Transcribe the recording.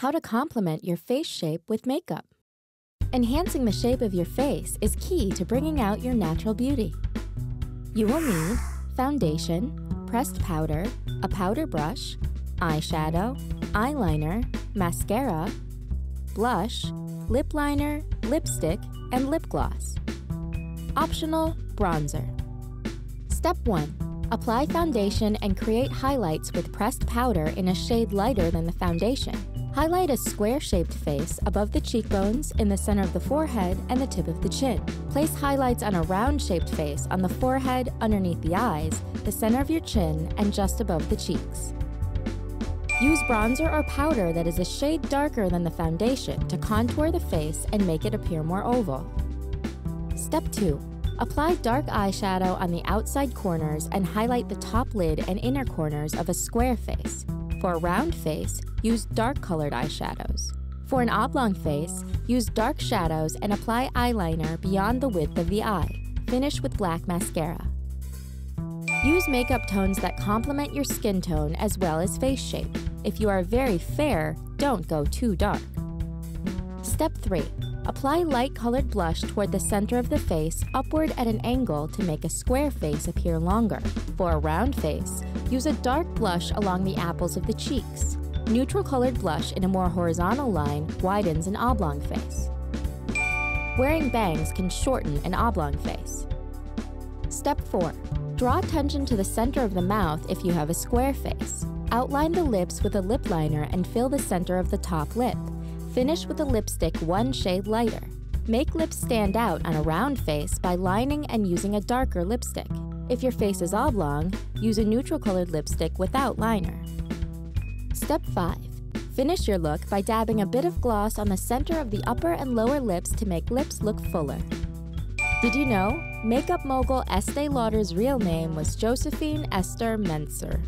How to complement your face shape with makeup. Enhancing the shape of your face is key to bringing out your natural beauty. You will need foundation, pressed powder, a powder brush, eyeshadow, eyeliner, mascara, blush, lip liner, lipstick, and lip gloss. Optional bronzer. Step 1. Apply foundation and create highlights with pressed powder in a shade lighter than the foundation. Highlight a square-shaped face above the cheekbones, in the center of the forehead, and the tip of the chin. Place highlights on a round-shaped face on the forehead, underneath the eyes, the center of your chin, and just above the cheeks. Use bronzer or powder that is a shade darker than the foundation to contour the face and make it appear more oval. Step 2. Apply dark eyeshadow on the outside corners and highlight the top lid and inner corners of a square face. For a round face, use dark colored eyeshadows. For an oblong face, use dark shadows and apply eyeliner beyond the width of the eye. Finish with black mascara. Use makeup tones that complement your skin tone as well as face shape. If you are very fair, don't go too dark. Step 3. Apply light colored blush toward the center of the face upward at an angle to make a square face appear longer. For a round face, use a dark blush along the apples of the cheeks. Neutral colored blush in a more horizontal line widens an oblong face. Wearing bangs can shorten an oblong face. Step 4. Draw attention to the center of the mouth if you have a square face. Outline the lips with a lip liner and fill the center of the top lip. Finish with a lipstick one shade lighter. Make lips stand out on a round face by lining and using a darker lipstick. If your face is oblong, use a neutral colored lipstick without liner. Step 5. Finish your look by dabbing a bit of gloss on the center of the upper and lower lips to make lips look fuller. Did you know? Makeup mogul Estee Lauder's real name was Josephine Esther Mentzer.